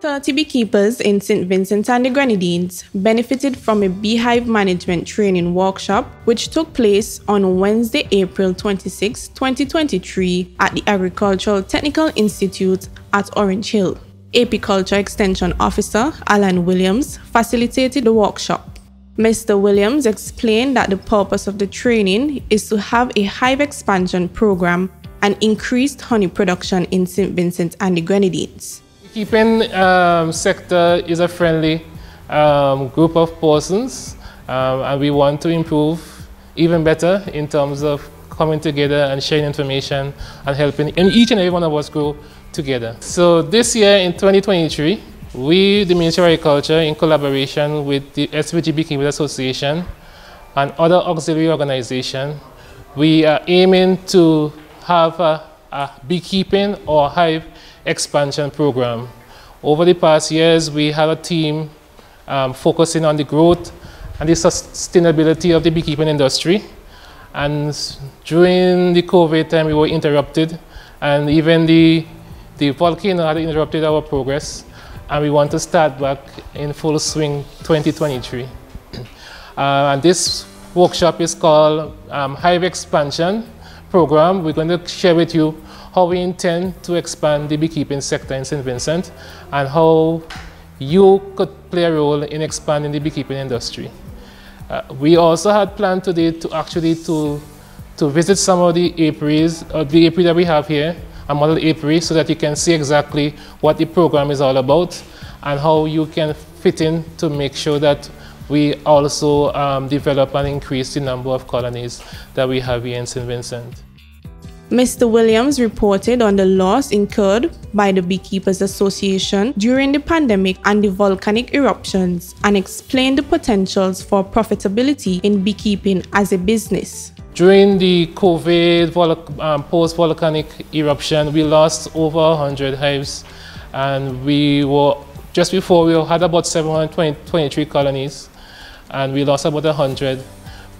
30 beekeepers in St. Vincent and the Grenadines benefited from a beehive management training workshop which took place on Wednesday, April 26, 2023 at the Agricultural Technical Institute at Orange Hill. Apiculture Extension Officer Alan Williams facilitated the workshop. Mr. Williams explained that the purpose of the training is to have a hive expansion program and increased honey production in St. Vincent and the Grenadines. Keeping um, sector is a friendly um, group of persons um, and we want to improve even better in terms of coming together and sharing information and helping each and every one of us grow together. So this year in 2023, we, the Ministry of Agriculture, in collaboration with the SVG Beekeepers Association and other auxiliary organizations, we are aiming to have a, a beekeeping or hive expansion program. Over the past years, we had a team um, focusing on the growth and the sustainability of the beekeeping industry. And during the COVID time, we were interrupted, and even the, the volcano had interrupted our progress. And we want to start back in full swing 2023. uh, and this workshop is called um, Hive Expansion Program. We're going to share with you how we intend to expand the beekeeping sector in St. Vincent and how you could play a role in expanding the beekeeping industry. Uh, we also had planned today to actually to, to visit some of the apiaries, uh, the apiary that we have here, a model apiary, so that you can see exactly what the program is all about and how you can fit in to make sure that we also um, develop and increase the number of colonies that we have here in St. Vincent. Mr. Williams reported on the loss incurred by the Beekeepers Association during the pandemic and the volcanic eruptions and explained the potentials for profitability in beekeeping as a business. During the COVID um, post-volcanic eruption, we lost over 100 hives and we were, just before we had about 723 colonies and we lost about 100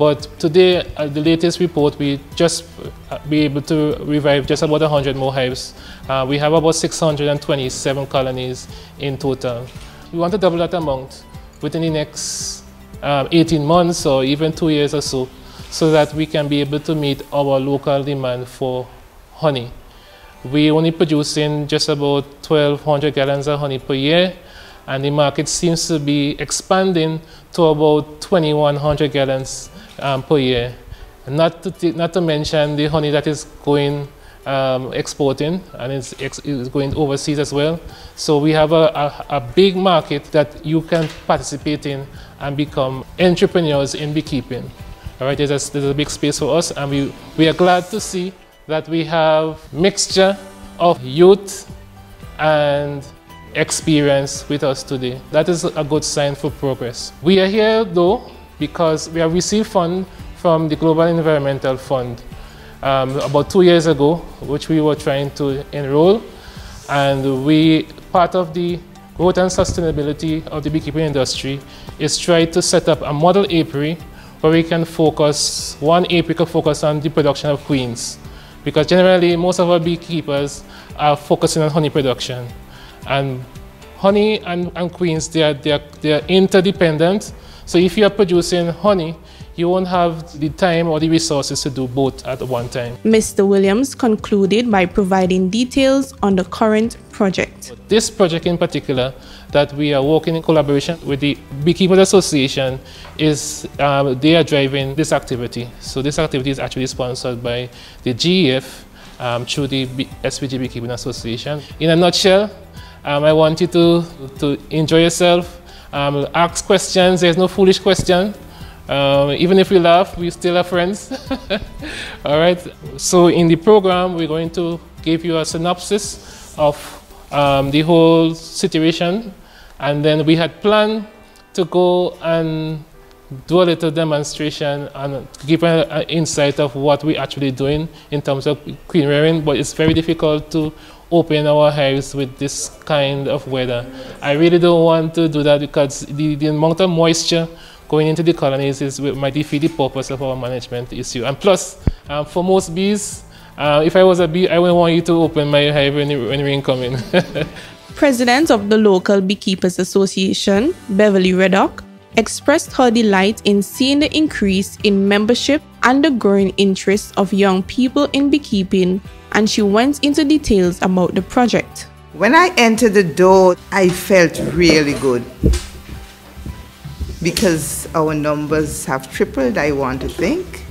but today, at uh, the latest report, we just uh, be able to revive just about 100 more hives. Uh, we have about 627 colonies in total. We want to double that amount within the next um, 18 months or even two years or so, so that we can be able to meet our local demand for honey. We only producing just about 1,200 gallons of honey per year, and the market seems to be expanding to about 2,100 gallons um, per year. Not to, not to mention the honey that is going um, exporting and it's, it's, going overseas as well. So we have a, a, a, big market that you can participate in and become entrepreneurs in beekeeping. All right, there's a, there's a big space for us and we, we are glad to see that we have mixture of youth and experience with us today. That is a good sign for progress. We are here though because we have received funds from the Global Environmental Fund um, about two years ago, which we were trying to enroll. And we, part of the growth and sustainability of the beekeeping industry is try to set up a model apiary where we can focus, one apiary can focus on the production of queens. Because generally, most of our beekeepers are focusing on honey production. And honey and, and queens, they are, they, are, they are interdependent. So if you are producing honey, you won't have the time or the resources to do both at one time. Mr. Williams concluded by providing details on the current project. This project in particular that we are working in collaboration with the Beekeepers Association is um, they are driving this activity. So this activity is actually sponsored by the GEF um, through the B SVG Beekeeping Association. In a nutshell, um, I want you to, to enjoy yourself, um, ask questions. There's no foolish question. Um, even if we laugh, we still are friends. All right. So in the program, we're going to give you a synopsis of um, the whole situation, and then we had planned to go and do a little demonstration and give an insight of what we're actually doing in terms of queen rearing, but it's very difficult to open our hives with this kind of weather. I really don't want to do that because the, the amount of moisture going into the colonies is might defeat the purpose of our management issue. And plus, um, for most bees, uh, if I was a bee, I wouldn't want you to open my hive when, when rain coming. President of the local Beekeepers Association, Beverly Reddock, expressed her delight in seeing the increase in membership and the growing interest of young people in beekeeping, and she went into details about the project. When I entered the door, I felt really good because our numbers have tripled, I want to think.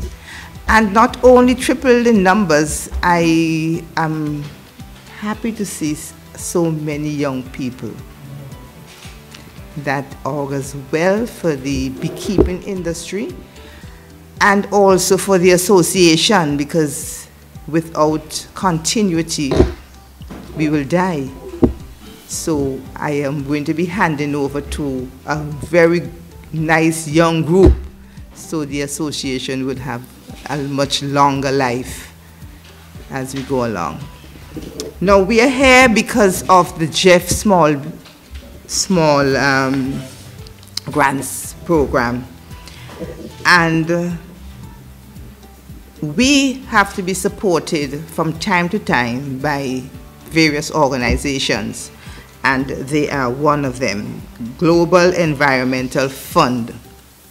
And not only tripled in numbers, I am happy to see so many young people that augurs well for the beekeeping industry and also for the association because without continuity, we will die. So I am going to be handing over to a very nice young group so the association will have a much longer life as we go along. Now we are here because of the GEF Small small um, grants program. And uh, we have to be supported from time to time by various organizations, and they are one of them Global Environmental Fund,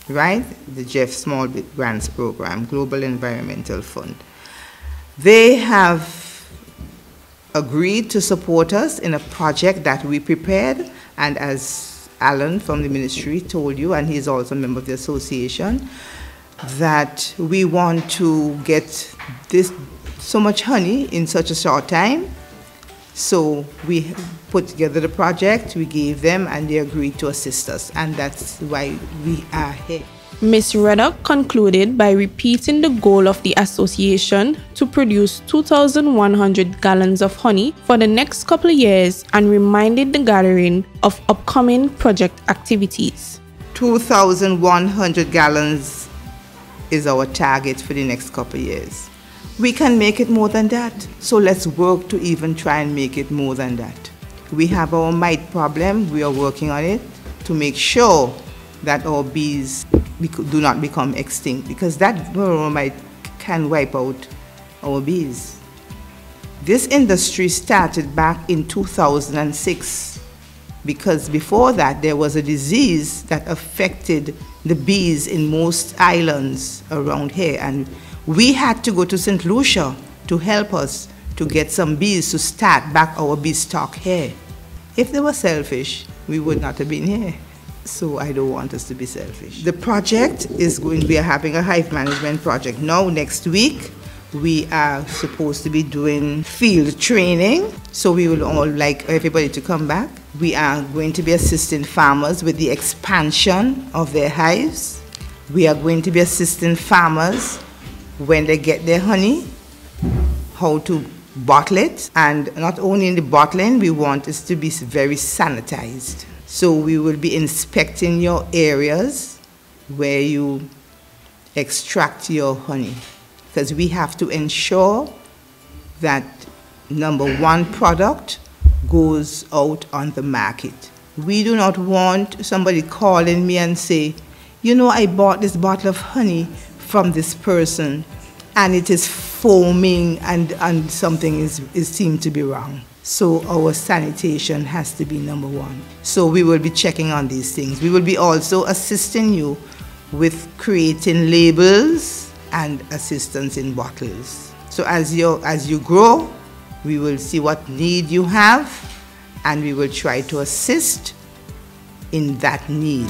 right? The GEF Small Grants Program, Global Environmental Fund. They have agreed to support us in a project that we prepared and as Alan from the ministry told you, and he's also a member of the association, that we want to get this so much honey in such a short time. So we put together the project, we gave them, and they agreed to assist us, and that's why we are here. Ms. Reddock concluded by repeating the goal of the association to produce 2,100 gallons of honey for the next couple of years and reminded the gathering of upcoming project activities. 2,100 gallons is our target for the next couple years. We can make it more than that, so let's work to even try and make it more than that. We have our mite problem, we are working on it to make sure that our bees do not become extinct because that mite can wipe out our bees. This industry started back in 2006 because before that there was a disease that affected the bees in most islands around here and we had to go to St. Lucia to help us to get some bees to start back our bee stock here. If they were selfish, we would not have been here so I don't want us to be selfish. The project is going, we are having a hive management project now next week. We are supposed to be doing field training, so we will all like everybody to come back. We are going to be assisting farmers with the expansion of their hives. We are going to be assisting farmers when they get their honey, how to bottle it, and not only in the bottling, we want it to be very sanitized. So we will be inspecting your areas where you extract your honey because we have to ensure that number one product goes out on the market. We do not want somebody calling me and say, you know, I bought this bottle of honey from this person and it is foaming and, and something is, is seemed to be wrong. So our sanitation has to be number one. So we will be checking on these things. We will be also assisting you with creating labels and assistance in bottles. So as you as you grow, we will see what need you have and we will try to assist in that need.